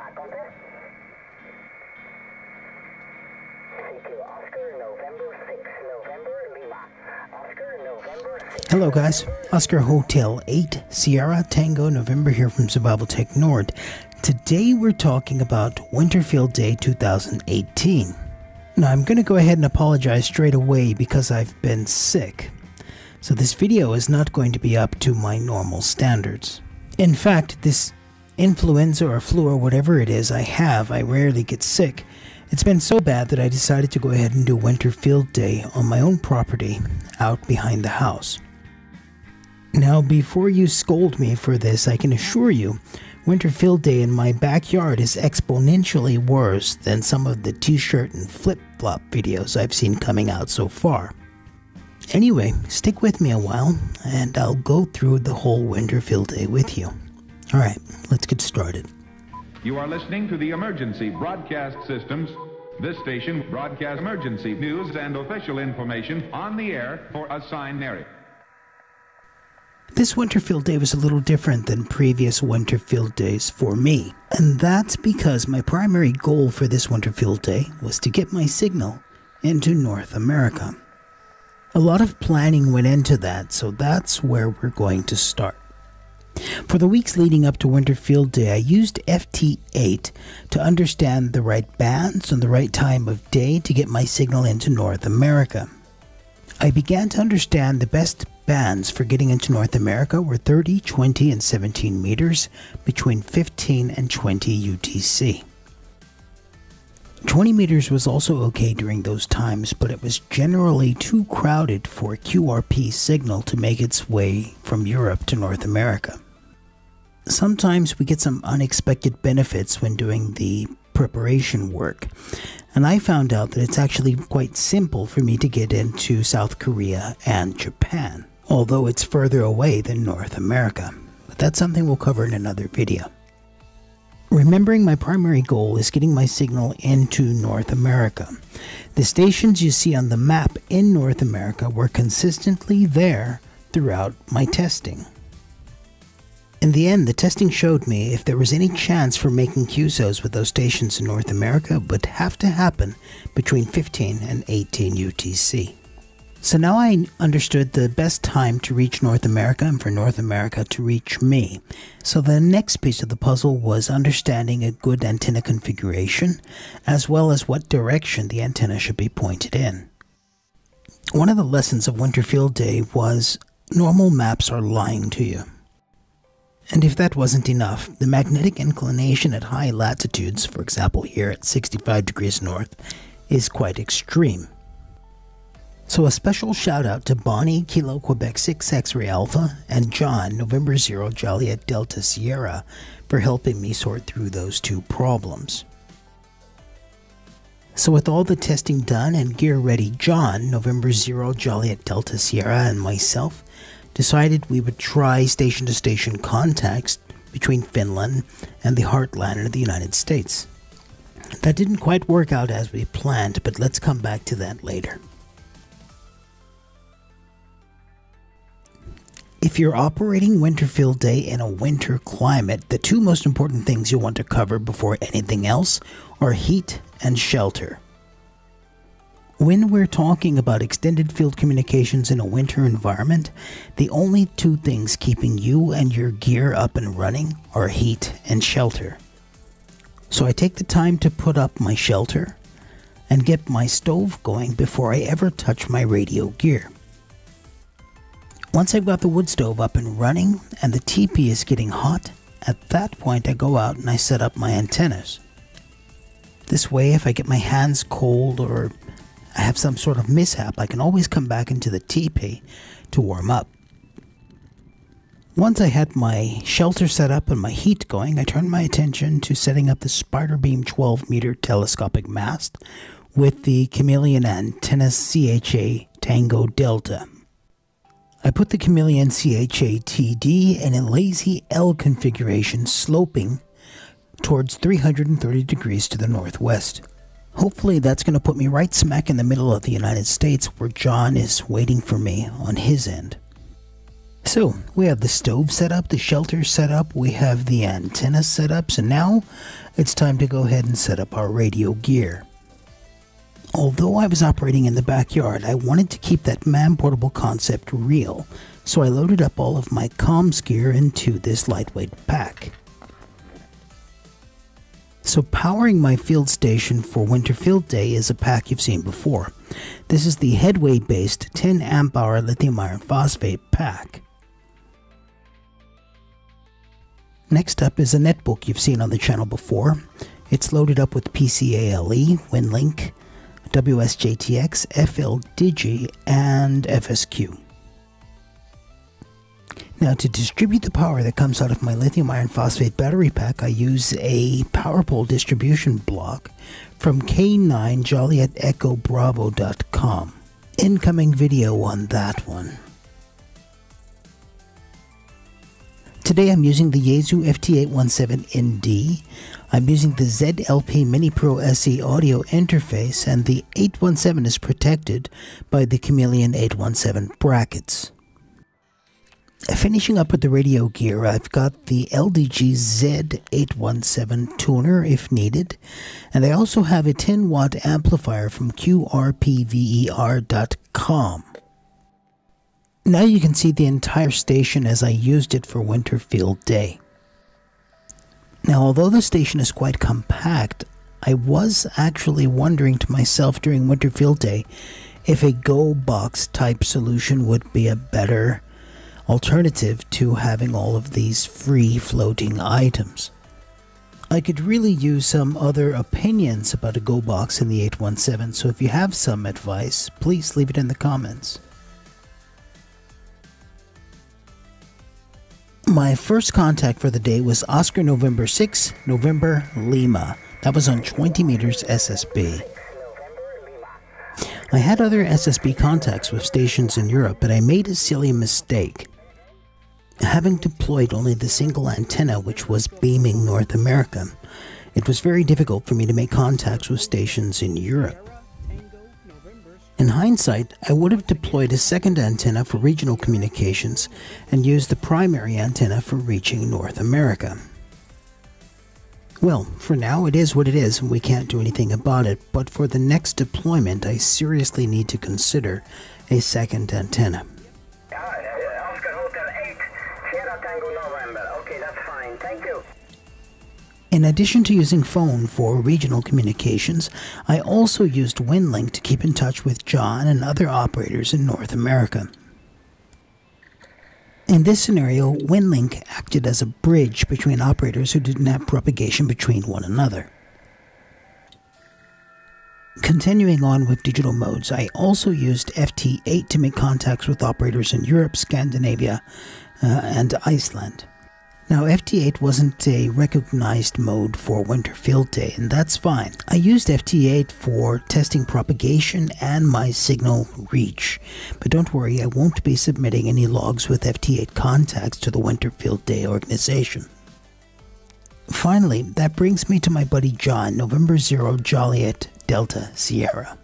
Lima, contest. CQ Oscar, November 6, November Lima. Oscar, November 6. Hello, guys. Oscar Hotel 8, Sierra Tango November here from Survival Tech Nord. Today we're talking about Winterfield Day 2018. Now, I'm going to go ahead and apologize straight away because I've been sick. So, this video is not going to be up to my normal standards. In fact, this influenza or flu or whatever it is I have, I rarely get sick. It's been so bad that I decided to go ahead and do Winterfield Day on my own property out behind the house. Now, before you scold me for this, I can assure you Winterfield Day in my backyard is exponentially worse than some of the t shirt and flip flop videos I've seen coming out so far. Anyway, stick with me a while and I'll go through the whole Winterfield Day with you. Alright, let's get started. You are listening to the Emergency Broadcast Systems. This station broadcasts emergency news and official information on the air for assigned area. This Winterfield Day was a little different than previous Winterfield Days for me, and that's because my primary goal for this Winterfield Day was to get my signal into North America. A lot of planning went into that, so that's where we're going to start. For the weeks leading up to Winterfield Day, I used FT8 to understand the right bands and the right time of day to get my signal into North America. I began to understand the best bands for getting into North America were 30, 20, and 17 meters between 15 and 20 UTC. 20 meters was also okay during those times, but it was generally too crowded for a QRP signal to make its way from Europe to North America. Sometimes we get some unexpected benefits when doing the preparation work, and I found out that it's actually quite simple for me to get into South Korea and Japan although it's further away than North America. But that's something we'll cover in another video. Remembering my primary goal is getting my signal into North America. The stations you see on the map in North America were consistently there throughout my testing. In the end, the testing showed me if there was any chance for making QSOs with those stations in North America would have to happen between 15 and 18 UTC. So now I understood the best time to reach North America and for North America to reach me. So the next piece of the puzzle was understanding a good antenna configuration, as well as what direction the antenna should be pointed in. One of the lessons of Winterfield Day was normal maps are lying to you. And if that wasn't enough, the magnetic inclination at high latitudes, for example here at 65 degrees north, is quite extreme. So a special shout out to Bonnie, Kilo Quebec 6 X-Ray Alpha, and John, November 0 Joliet Delta Sierra, for helping me sort through those two problems. So with all the testing done and gear ready, John, November 0 Joliet Delta Sierra, and myself decided we would try station-to-station contacts between Finland and the heartland of the United States. That didn't quite work out as we planned, but let's come back to that later. If you're operating Winterfield Day in a winter climate, the two most important things you'll want to cover before anything else are heat and shelter. When we're talking about extended field communications in a winter environment, the only two things keeping you and your gear up and running are heat and shelter. So I take the time to put up my shelter and get my stove going before I ever touch my radio gear. Once I've got the wood stove up and running and the teepee is getting hot, at that point I go out and I set up my antennas. This way, if I get my hands cold or I have some sort of mishap, I can always come back into the teepee to warm up. Once I had my shelter set up and my heat going, I turned my attention to setting up the Spiderbeam 12 meter telescopic mast with the Chameleon Antenna CHA Tango Delta. I put the Chameleon CHATD in a lazy L configuration sloping towards 330 degrees to the northwest. Hopefully, that's going to put me right smack in the middle of the United States where John is waiting for me on his end. So, we have the stove set up, the shelter set up, we have the antenna set up, so now it's time to go ahead and set up our radio gear. Although I was operating in the backyard, I wanted to keep that man portable concept real, so I loaded up all of my comms gear into this lightweight pack. So powering my field station for Winter Field Day is a pack you've seen before. This is the Headway based 10 amp hour lithium iron phosphate pack. Next up is a netbook you've seen on the channel before. It's loaded up with PCALE, WinLink, WSJTX, FLDigi, and FSQ. Now to distribute the power that comes out of my lithium iron phosphate battery pack, I use a power pole distribution block from K9 Joliet Echo Bravo.com. Incoming video on that one. Today I'm using the Yaesu FT817ND. I'm using the ZLP Mini Pro SE audio interface and the 817 is protected by the Chameleon 817 brackets. Finishing up with the radio gear, I've got the LDG Z817 tuner if needed, and I also have a 10 watt amplifier from QRPVER.com. Now you can see the entire station as I used it for Winterfield Day. Now, although the station is quite compact, I was actually wondering to myself during Winterfield Day if a Go Box type solution would be a better alternative to having all of these free floating items. I could really use some other opinions about a Go box in the 817, so if you have some advice, please leave it in the comments. My first contact for the day was Oscar November 6, November Lima. That was on 20 meters SSB. I had other SSB contacts with stations in Europe, but I made a silly mistake. Having deployed only the single antenna which was beaming North America, it was very difficult for me to make contacts with stations in Europe. In hindsight, I would have deployed a second antenna for regional communications and used the primary antenna for reaching North America. Well, for now it is what it is and we can't do anything about it, but for the next deployment I seriously need to consider a second antenna. In addition to using phone for regional communications, I also used WinLink to keep in touch with John and other operators in North America. In this scenario, WinLink acted as a bridge between operators who didn't have propagation between one another. Continuing on with digital modes, I also used FT8 to make contacts with operators in Europe, Scandinavia, uh, and Iceland. Now, FT8 wasn't a recognized mode for Winter Field Day, and that's fine. I used FT8 for testing propagation and my signal reach. But don't worry, I won't be submitting any logs with FT8 contacts to the Winter Field Day organization. Finally, that brings me to my buddy John, November 0 Joliet Delta Sierra.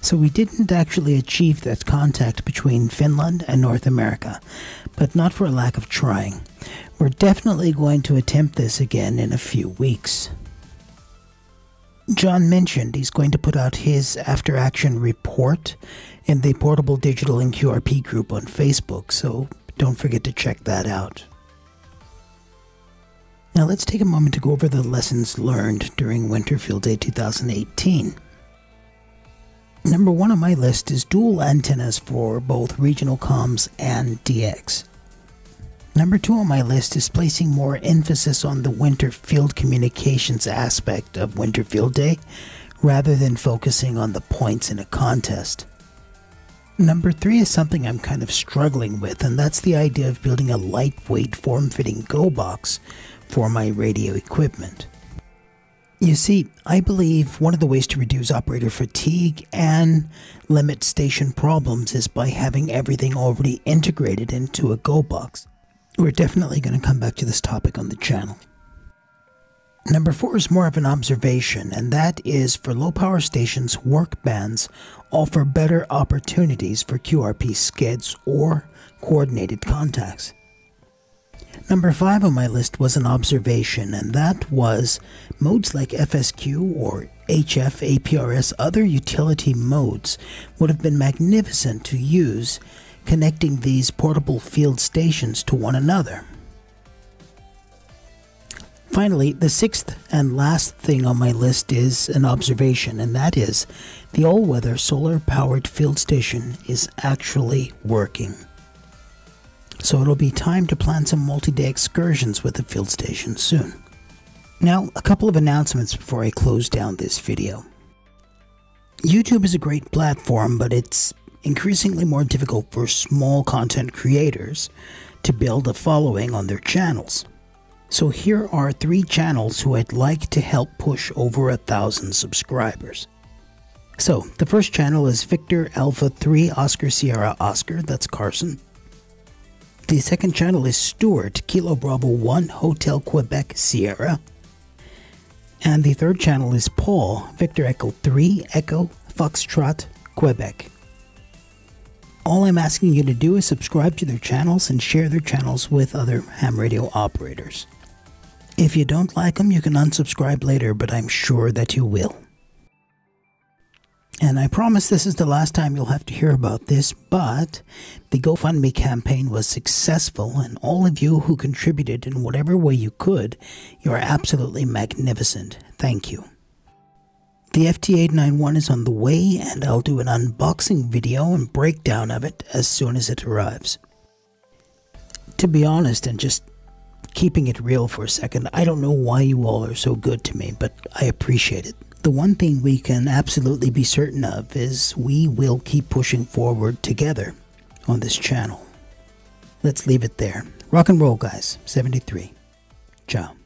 So we didn't actually achieve that contact between Finland and North America, but not for a lack of trying. We're definitely going to attempt this again in a few weeks. John mentioned he's going to put out his after action report in the Portable Digital and QRP group on Facebook, so don't forget to check that out. Now let's take a moment to go over the lessons learned during Winterfield Day 2018. Number one on my list is dual antennas for both regional comms and DX. Number two on my list is placing more emphasis on the winter field communications aspect of Winter Field Day rather than focusing on the points in a contest. Number three is something I'm kind of struggling with, and that's the idea of building a lightweight, form fitting Go box for my radio equipment. You see, I believe one of the ways to reduce operator fatigue and limit station problems is by having everything already integrated into a Go box. We're definitely going to come back to this topic on the channel. Number four is more of an observation, and that is for low power stations, WARC bands offer better opportunities for QRP skeds or coordinated contacts. Number five on my list was an observation, and that was modes like FSQ or HF, APRS, other utility modes would have been magnificent to use connecting these portable field stations to one another. Finally, the sixth and last thing on my list is an observation, and that is the all weather solar powered field station is actually working so it'll be time to plan some multi day excursions with the field station soon. Now, a couple of announcements before I close down this video. YouTube is a great platform, but it's increasingly more difficult for small content creators to build a following on their channels. So here are three channels who I'd like to help push over a thousand subscribers. So, the first channel is Victor Alpha 3 Oscar Sierra Oscar, that's Carson. The second channel is Stuart, Kilo Bravo 1, Hotel Quebec Sierra. And the third channel is Paul, Victor Echo 3, Echo Foxtrot, Quebec. All I'm asking you to do is subscribe to their channels and share their channels with other ham radio operators. If you don't like them, you can unsubscribe later, but I'm sure that you will. And I promise this is the last time you'll have to hear about this, but the GoFundMe campaign was successful, and all of you who contributed in whatever way you could, you are absolutely magnificent. Thank you. The FT891 is on the way, and I'll do an unboxing video and breakdown of it as soon as it arrives. To be honest, and just keeping it real for a second, I don't know why you all are so good to me, but I appreciate it the one thing we can absolutely be certain of is we will keep pushing forward together on this channel. Let's leave it there. Rock and roll, guys. 73. Ciao.